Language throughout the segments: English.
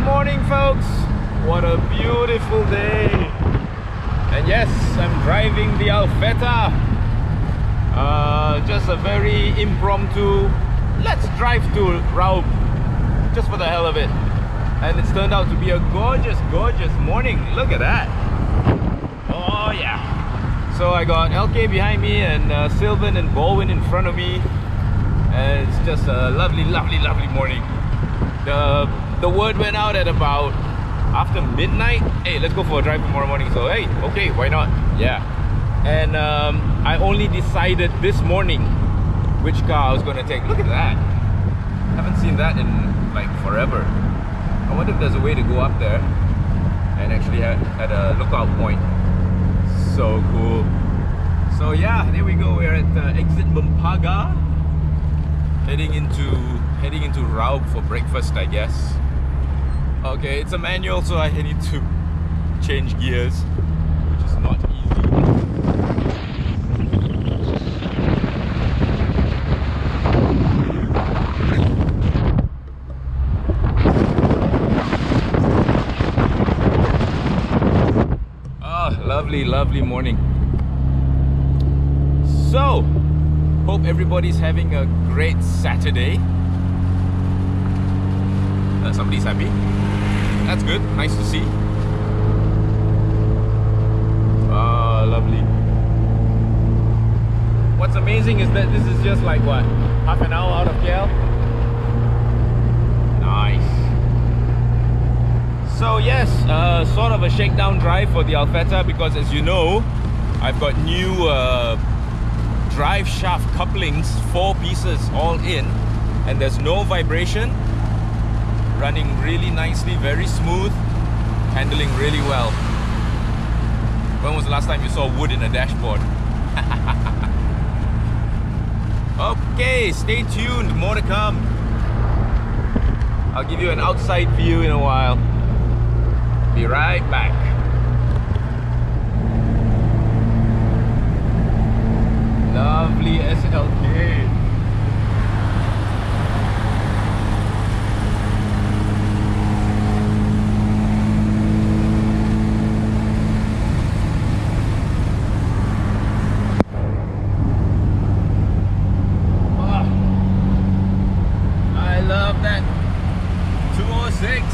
Good morning, folks. What a beautiful day. And yes, I'm driving the Alfetta. Uh, just a very impromptu, let's drive to Raub, just for the hell of it. And it's turned out to be a gorgeous, gorgeous morning. Look at that. Oh yeah. So I got LK behind me and uh, Sylvan and Baldwin in front of me. And it's just a lovely, lovely, lovely morning. The, the word went out at about after midnight. Hey, let's go for a drive tomorrow morning. So hey, okay, why not? Yeah. And um, I only decided this morning which car I was gonna take. Look at that. Haven't seen that in like forever. I wonder if there's a way to go up there and actually at, at a lookout point. So cool. So yeah, there we go. We're at uh, exit Mempaga, heading into heading into Raub for breakfast, I guess. Okay, it's a manual, so I need to change gears, which is not easy. Ah, lovely, lovely morning. So, hope everybody's having a great Saturday. Uh, somebody's happy. That's good. Nice to see. Ah, lovely. What's amazing is that this is just like what half an hour out of KL. Nice. So yes, uh, sort of a shakedown drive for the Alfetta because as you know, I've got new uh, drive shaft couplings, four pieces all in, and there's no vibration. Running really nicely, very smooth, handling really well. When was the last time you saw wood in a dashboard? okay, stay tuned, more to come. I'll give you an outside view in a while. Be right back. Lovely SLK. Ah, I love that 206.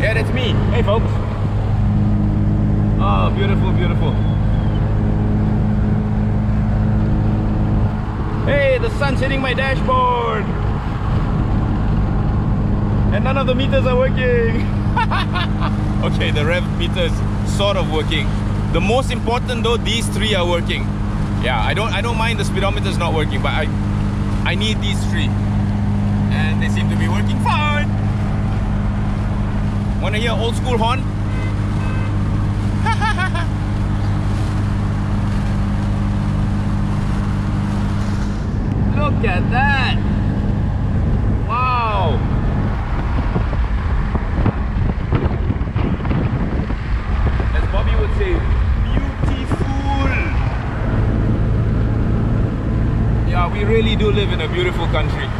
Yeah, that's me. Hey, folks. Oh, beautiful, beautiful. Hey, the sun's hitting my dashboard. And none of the meters are working. okay, the rev meter is sort of working. The most important though, these three are working. Yeah, I don't I don't mind the speedometer is not working, but I I need these three. And they seem to be working fine. Wanna hear old school horn? Look at that! Wow! As Bobby would say, beautiful! Yeah, we really do live in a beautiful country.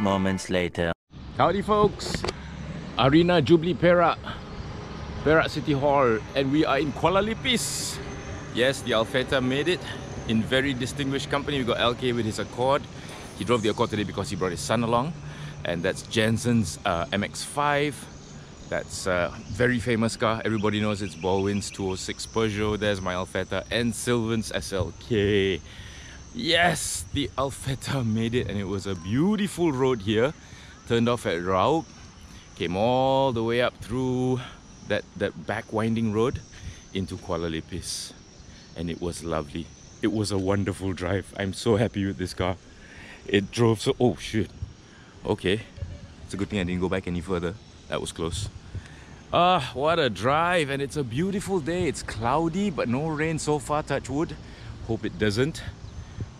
Moments later. Howdy folks, Arena Jubilee Perak, Perak City Hall and we are in Kuala Lipis. Yes, the Alfetta made it in very distinguished company. We got LK with his Accord. He drove the Accord today because he brought his son along and that's Jensen's uh, MX-5. That's a very famous car. Everybody knows it's Baldwin's 206 Peugeot. There's my Alfetta and Sylvan's SLK. Yes, the Alfetta made it and it was a beautiful road here. Turned off at Raub, came all the way up through that, that back winding road into Kuala Lipis. And it was lovely. It was a wonderful drive. I'm so happy with this car. It drove so... Oh shit. Okay. It's a good thing I didn't go back any further. That was close. Ah, what a drive and it's a beautiful day. It's cloudy but no rain so far, touch wood. Hope it doesn't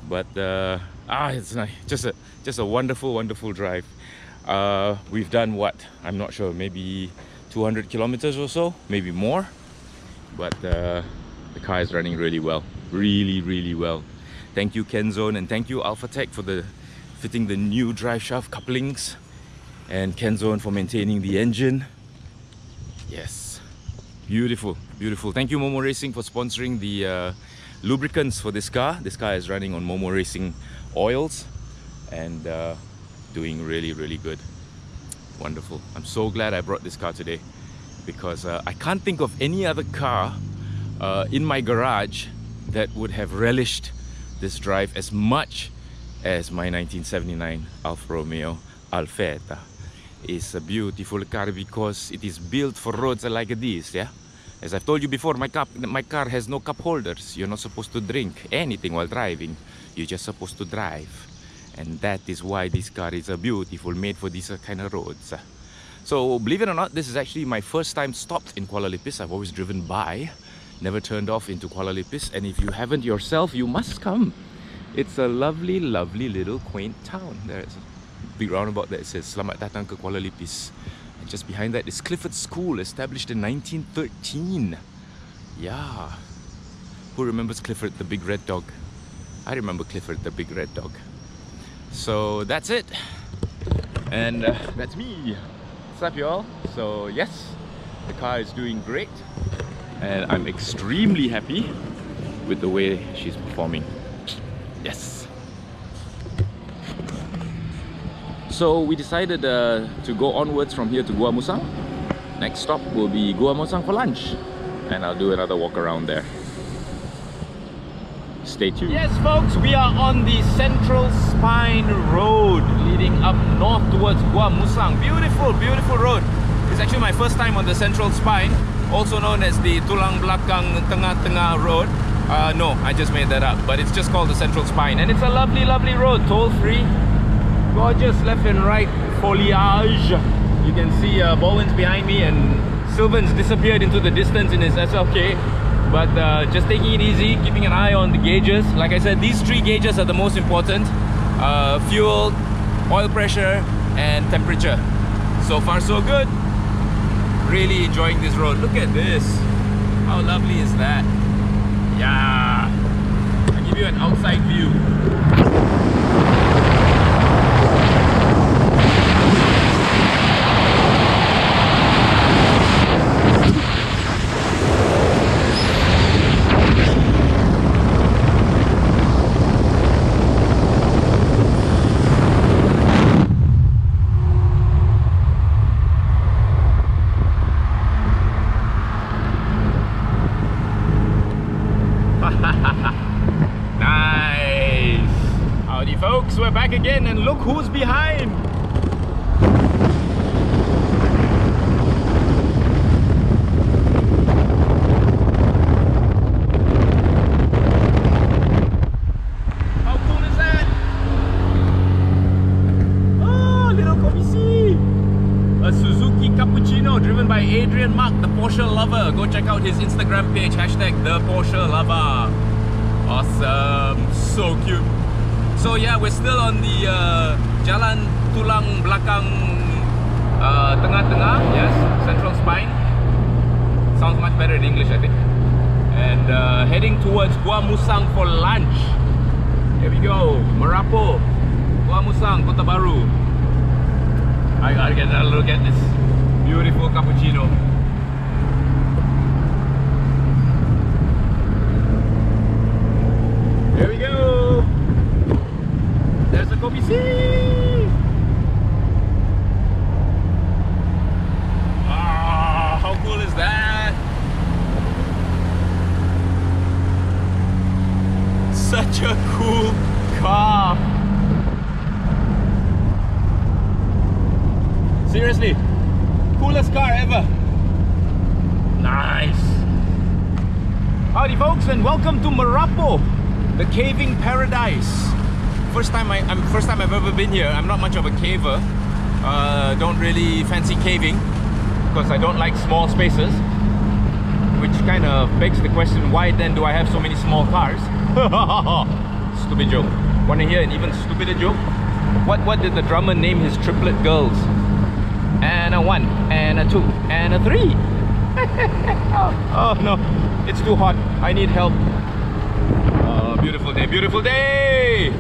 but uh, ah it's nice just a just a wonderful wonderful drive. Uh, we've done what? I'm not sure maybe 200 kilometers or so maybe more. But uh, the car is running really well really really well. Thank you Kenzone and thank you Alphatech for the fitting the new drive shaft couplings and Kenzone for maintaining the engine. Yes. Beautiful beautiful. Thank you Momo Racing for sponsoring the uh, lubricants for this car. This car is running on Momo Racing oils and uh, doing really, really good. Wonderful. I'm so glad I brought this car today because uh, I can't think of any other car uh, in my garage that would have relished this drive as much as my 1979 Alfa Romeo Alfetta. It's a beautiful car because it is built for roads like this, yeah? As I've told you before, my, cup, my car has no cup holders. You're not supposed to drink anything while driving. You're just supposed to drive. And that is why this car is a beautiful, made for these uh, kind of roads. So believe it or not, this is actually my first time stopped in Kuala Lipis. I've always driven by, never turned off into Kuala Lipis. And if you haven't yourself, you must come. It's a lovely, lovely little quaint town. There's a big roundabout that says Selamat Datang ke Kuala Lipis. Just behind that is Clifford School, established in 1913. Yeah. Who remembers Clifford the big red dog? I remember Clifford the big red dog. So that's it. And uh, that's me. What's up y'all? So yes, the car is doing great. And I'm extremely happy with the way she's performing. Yes. So we decided uh, to go onwards from here to Gua Musang. Next stop will be Gua Musang for lunch. And I'll do another walk around there. Stay tuned. Yes folks, we are on the Central Spine Road leading up north towards Gua Musang. Beautiful, beautiful road. It's actually my first time on the Central Spine, also known as the Tulang Belakang Tengah Tengah Road. Uh, no, I just made that up, but it's just called the Central Spine. And it's a lovely, lovely road, toll-free gorgeous left and right foliage. You can see uh, Baldwin's behind me and Sylvan's disappeared into the distance in his SLK but uh, just taking it easy keeping an eye on the gauges. Like I said these three gauges are the most important. Uh, fuel oil pressure and temperature. So far so good. Really enjoying this road. Look at this. How lovely is that? Yeah. I'll give you an outside view again and look who's behind How cool is that? Ah, little A Suzuki Cappuccino driven by Adrian Mark, the Porsche lover. Go check out his Instagram page, hashtag the Porsche lover. Awesome, so cute. So yeah, we're still on the uh, Jalan Tulang Belakang uh, Tengah-Tengah, yes, Central Spine. Sounds much better in English, I think. And uh, heading towards Gua Musang for lunch. Here we go, Merapo. Wamusang, Kota Baru. I gotta get a look at this beautiful cappuccino. Seriously, coolest car ever. Nice. Howdy folks and welcome to Merapoh, the caving paradise. First time I, I'm first time I've ever been here. I'm not much of a caver. Uh, don't really fancy caving because I don't like small spaces. Which kind of begs the question, why then do I have so many small cars? Stupid joke. Wanna hear an even stupider joke? What what did the drummer name his triplet girls? And a one, and a two, and a three. oh, oh no, it's too hot. I need help. Oh, beautiful day, beautiful day!